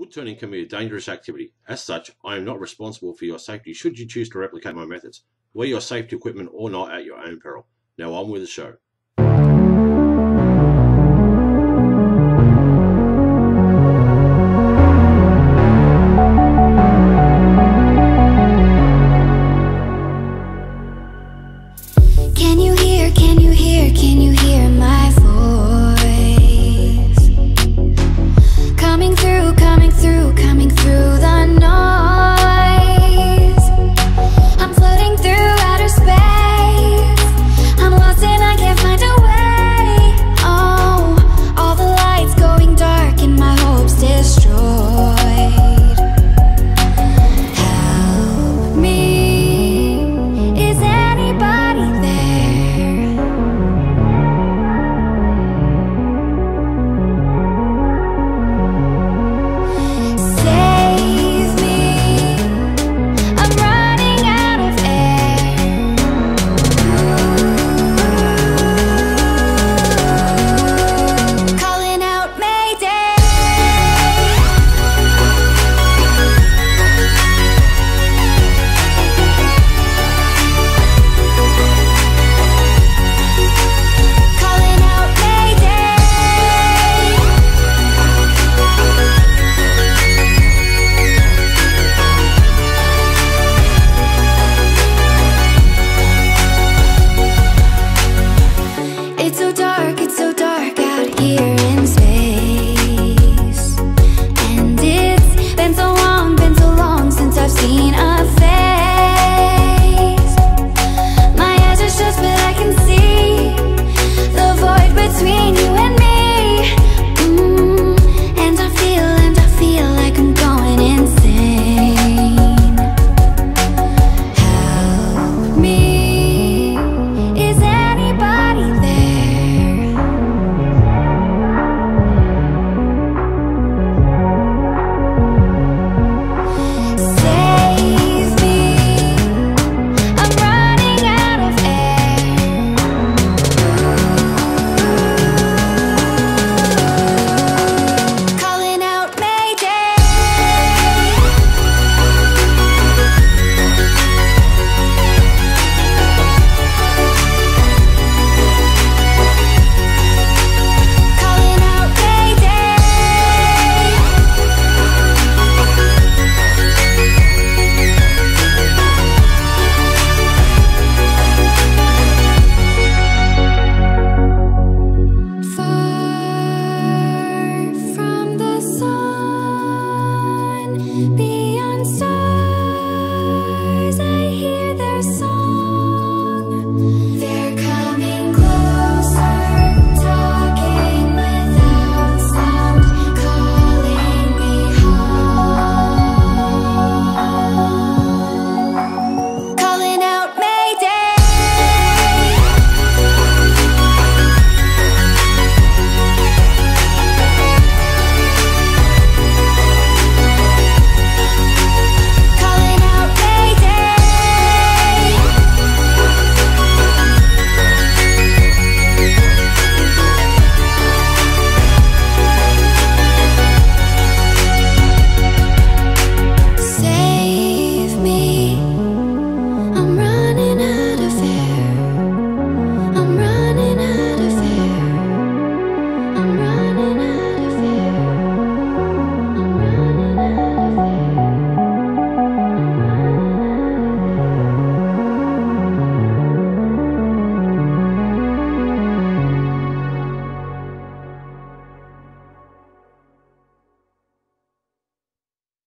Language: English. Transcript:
Wood turning can be a dangerous activity. As such, I am not responsible for your safety should you choose to replicate my methods. Wear your safety equipment or not at your own peril. Now on with the show.